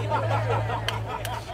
いいね。